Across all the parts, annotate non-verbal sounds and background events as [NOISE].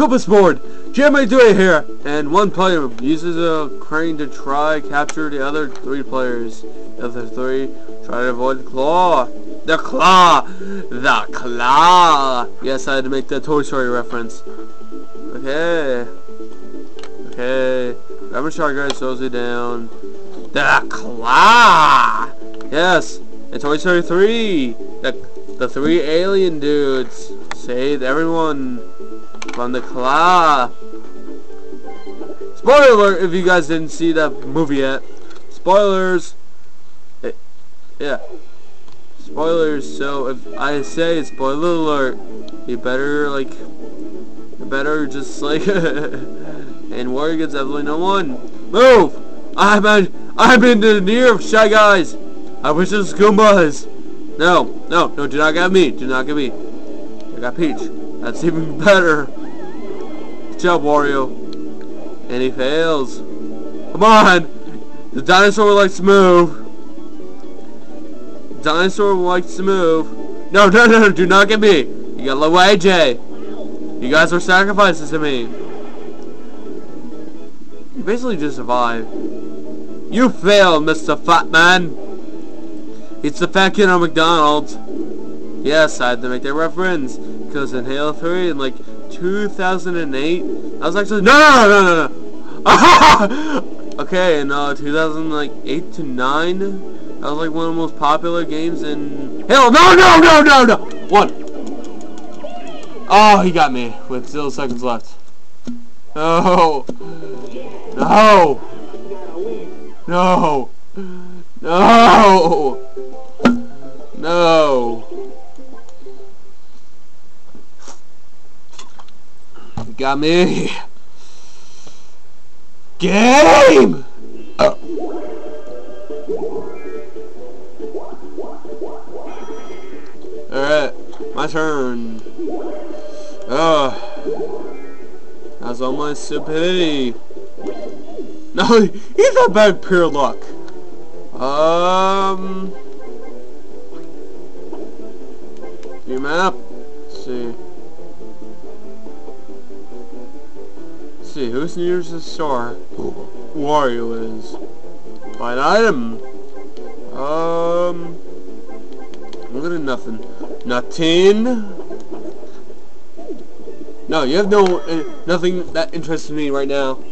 Koopa's board. Jeremy Dewey here, and one player uses a crane to try capture the other three players. The other three try to avoid the claw. The claw! The claw! Yes, I had to make that Toy Story reference. Okay. Okay. Rubber Shark Guy slows it down. The claw! Yes, in Toy Story 3, the, the three alien dudes saved everyone from the claw. Spoiler alert if you guys didn't see that movie yet. Spoilers. Eh, yeah. Spoilers, so if I say spoiler alert, you better like, you better just like, [LAUGHS] and Wario gets absolutely no one. Move! I'm in, I'm in the near of Shy Guys. I wish it was Goombas. No, no, no, do not get me. Do not get me. I got Peach. That's even better. Job, Wario. And he fails. Come on! The dinosaur likes to move. Dinosaur likes to move. No, no, no, do not get me. You got Luigi. You guys are sacrifices to me. You basically just survive. You fail, Mr. Fat Man. It's the fat kid on McDonald's. Yes, I had to make that reference. Because in Halo 3 in like 2008, I was actually... No, no, no, no, no. [LAUGHS] okay, in uh, 2008 to 9, that was like one of the most popular games in... Halo. No, no, no, no, no. One. Oh, he got me with zero seconds left. No. No. No. No. No. Got me. Game! Oh. Alright, my turn. Oh. That's all my stupidity. No, [LAUGHS] he's not bad pure luck. Um... View map. Let's see. See, who's nearest the store? Wario is. Buy an item. Um... I'm gonna nothing. Nothing. No, you have no, uh, nothing that interests me right now.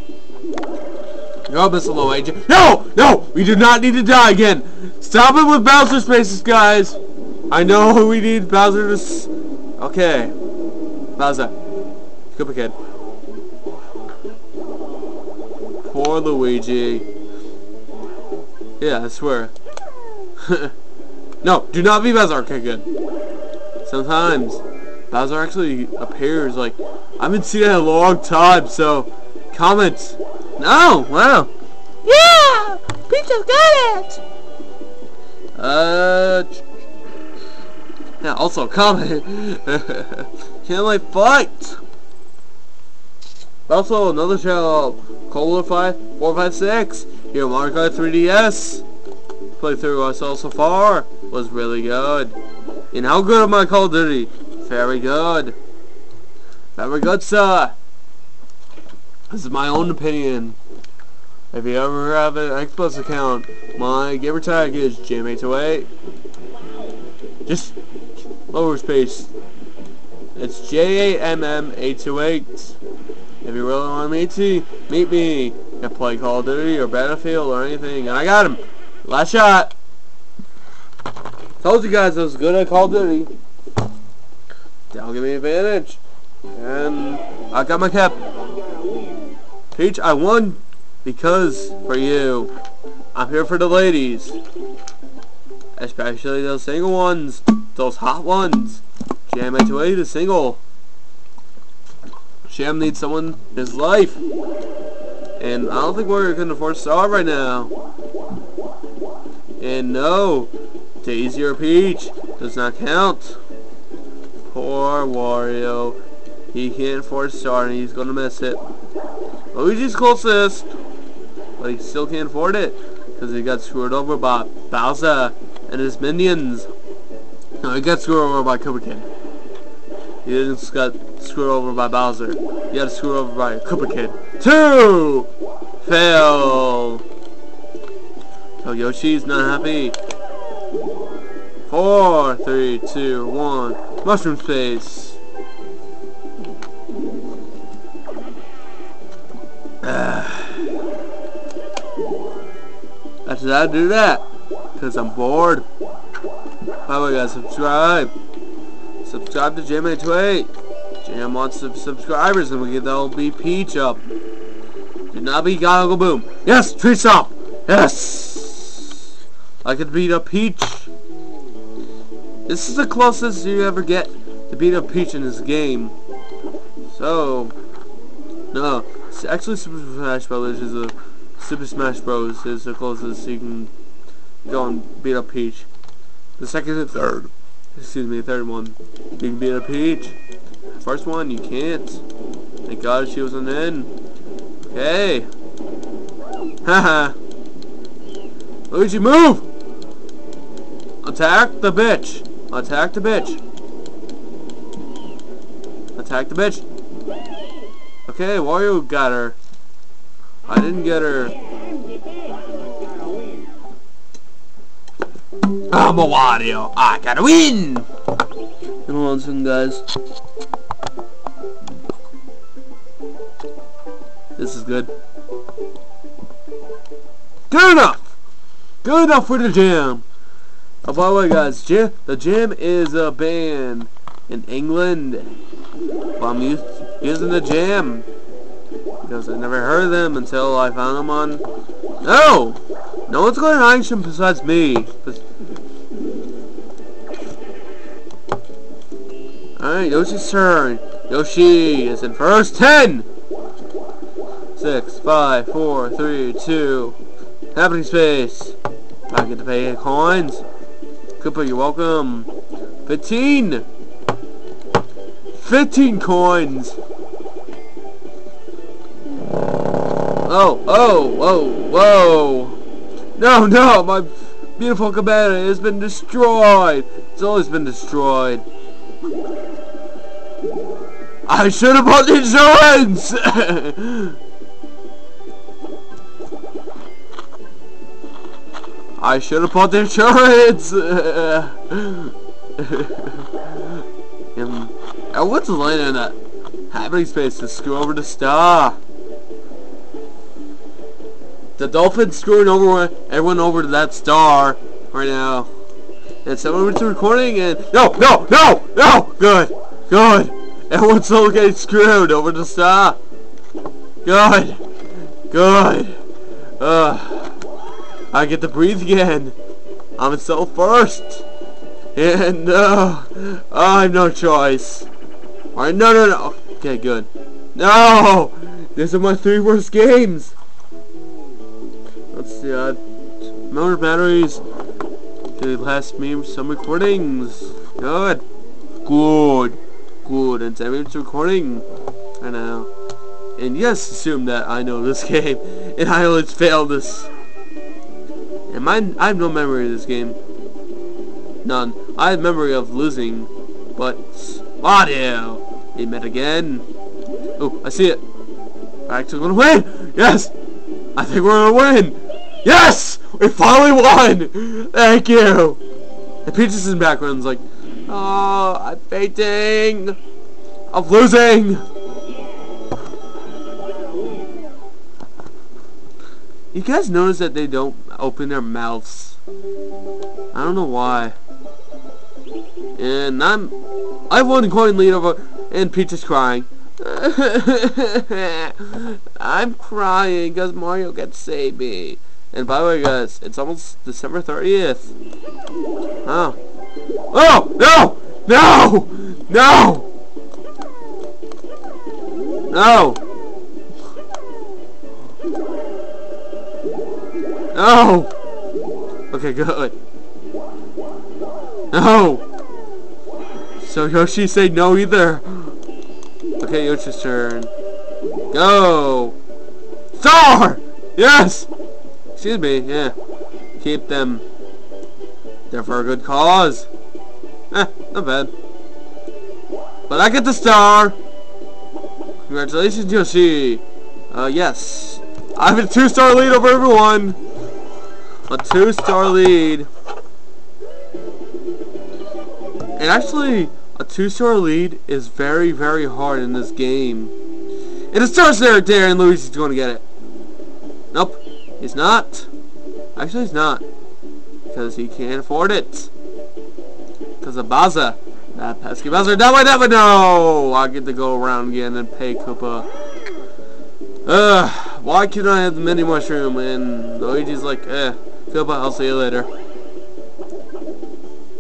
You're all Mr. Low Agent. No! No! We do not need to die again! Stop it with Bowser Spaces, guys! I know we need Bowser to s Okay. Bowser. Koopa Kid. Poor Luigi. Yeah, I swear. [LAUGHS] no, do not be Bowser. Okay, good. Sometimes Bowser actually appears like I haven't seen it in a long time, so comment. No, wow. Yeah! Peach got it! Uh yeah, also comment. [LAUGHS] Can I fight? Also another channel, Colorfy 456 here Mario Kart 3DS. Playthrough I saw so far was really good. And how good am I Call of Duty? Very good. Very good, sir. This is my own opinion. If you ever have an Xbox account, my gamer tag is Jam828. Just lower space. It's J8MM828. If you really want to meet me, meet me. You play Call of Duty or Battlefield or anything. And I got him. Last shot. Told you guys I was good at Call of Duty. That'll give me advantage. And I got my cap. Peach, I won because for you. I'm here for the ladies. Especially those single ones. Those hot ones. Jam into a single. Sham needs someone in his life. And I don't think going to force star right now. And no, Daisy or Peach does not count. Poor Wario. He can't force star and he's going to miss it. Luigi's closest. But he still can't afford it. Because he got screwed over by Bowser and his minions. No, he got screwed over by Kid. You didn't got screwed over by Bowser. You got screwed over by Koopa Kid. Two! Fail! So Yoshi's not happy. Four, three, two, one. Mushroom space. Ah. After that, I do that. Because I'm bored. By the way, guys, subscribe. Subscribe to Jam828. Jam wants some subscribers and we get the old B Peach up. Do not be Goggle Boom. Yes, tree stomp. Yes. I could beat up Peach. This is the closest you ever get to beat up Peach in this game. So, no, actually Super Smash Brothers is a Super Smash Bros. is the closest you can go and beat up Peach. The second and third, excuse me, third one, you can beat a Peach. First one, you can't. Thank God she was an in. Okay. Haha. Luigi, move! Attack the bitch! Attack the bitch! Attack the bitch! Okay, Wario got her. I didn't get her. I'm a Wario. I gotta win! And hold on second, guys. This is good. Good enough! Good enough for the jam! Oh, by the way, guys, jam, the Jam is a band in England. Well, I'm used, using the Jam because I never heard of them until I found them on... No! No one's going to action besides me. Alright, Yoshi's turn. Yoshi is in first. Ten! Six, five, four, three, two. Happening space. I get to pay coins. Koopa, you're welcome. 15! 15 coins! Oh, oh, whoa, whoa! No, no, my beautiful cabana has been destroyed! It's always been destroyed. I should have bought the insurance! [LAUGHS] I should have bought the insurance! [LAUGHS] and, and uh, what's the line in that happening space to screw over the star? The dolphin's screwing over everyone over to that star right now. And someone went to recording and no, no, no, no, good, good. [LAUGHS] Everyone's all getting screwed over the star. Good, good. Uh, I get to breathe again. I'm still first. And no, uh, I have no choice. Alright, no, no, no. Okay, good. No! These are my three worst games. Let's see, uh, motor batteries. The last me some recordings. Good. Good. Good. And it's recording. I know. And yes, assume that I know this [LAUGHS] game. And I always failed this. And mine, I have no memory of this game. None. I have memory of losing. But, audio. He met again. Oh, I see it. I actually gonna win! Yes! I think we're gonna win! Yes! We finally won! Thank you! And Peaches in the background's like, Oh, I'm fainting! I'm losing! You guys notice that they don't open their mouths? I don't know why. And I'm... I have one coin lead over... And Peach is crying. [LAUGHS] I'm crying because Mario can save me. And by the way, guys, it's almost December 30th. Oh. Oh! No! No! No! No! No! Okay, good. No! So Yoshi say no either. Okay, Yoshi's turn. Go! Star! Yes! Excuse me, yeah. Keep them. They're for a good cause. Eh, not bad. But I get the star. Congratulations, Yoshi. Uh, yes. I have a two-star lead over everyone. A two-star lead. And actually, a two-star lead is very, very hard in this game. And it starts there, and Luigi's going to get it. Nope, he's not. Actually, he's not. Because he can't afford it. Because of Bowser. That pesky Bowser. That way, that way, no! I get to go around again and pay Koopa. Ugh, why can't I have the mini mushroom? And Luigi's like, eh, Koopa, I'll see you later.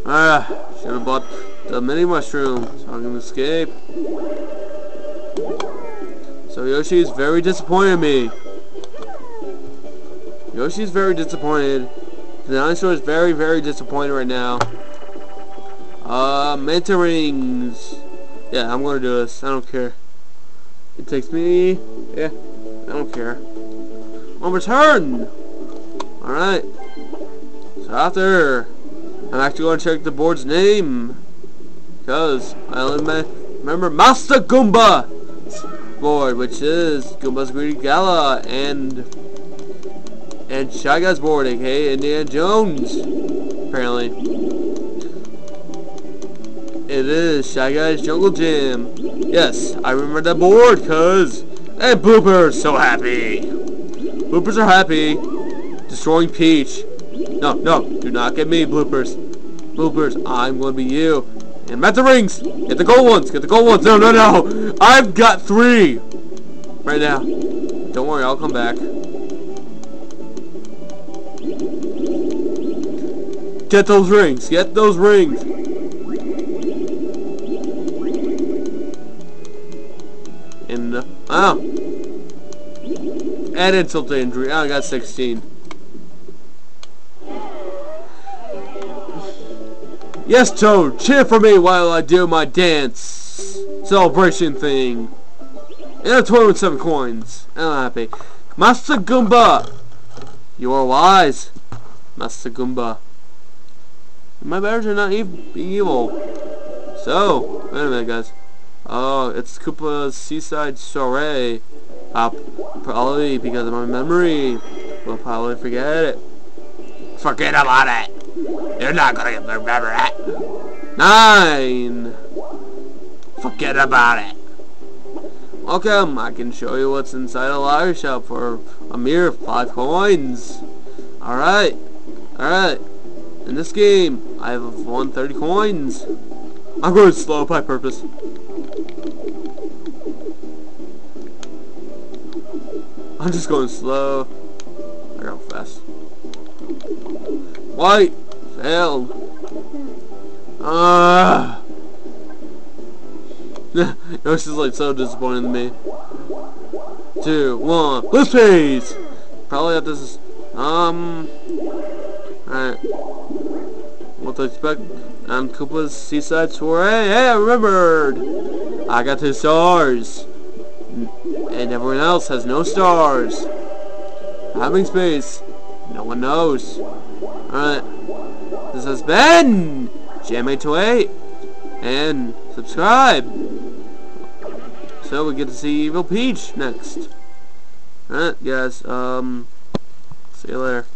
Ah, should have bought the mini mushroom so I can escape. So Yoshi is very disappointed in me. Yoshi's very disappointed. The dinosaur is very, very disappointed right now. Uh, Manta Rings. Yeah, I'm gonna do this. I don't care. It takes me. Yeah, I don't care. On return. All right. So after, I'm actually gonna check the board's name because I only remember Master Goomba board, which is Goomba's Greedy Gala and and Shy Guy's board, aka Indiana Jones. Apparently. It is Shy Guy's Jungle Jam. Yes, I remember that board, cuz. And Bloopers, so happy. Bloopers are happy. Destroying Peach. No, no, do not get me, Bloopers. Bloopers, I'm gonna be you. And Manta Rings! Get the gold ones! Get the gold ones! No, no, no! I've got three! Right now. Don't worry, I'll come back. Get those rings! Get those rings! Ah. And, oh. Add insult to injury. I got 16. Yes, Toad, cheer for me while I do my dance celebration thing. And a toy with seven coins. I'm happy. Master Goomba, you are wise. Master Goomba. My bears are not evil. So, wait a minute, guys. Oh, it's Koopa's Seaside Soiree. Uh, probably because of my memory. We'll probably forget it. Forget about it. You're not gonna remember it. Nine. Forget about it. Welcome. I can show you what's inside a lottery shop for a mere five coins. Alright. Alright. In this game, I have won 30 coins. I'm going slow by purpose. I'm just going slow. I go fast. White failed. Ah. Uh, [LAUGHS] this is like so disappointing to me. Two, one, let's pace. Probably at this. Um. Alright. What to expect? I'm Koopa's Seaside Soiree. Hey, I remembered. I got two stars and everyone else has no stars. Having space, no one knows. Alright, this has been Jam828, and subscribe, so we get to see Evil Peach next. Alright, guys, um, see you later.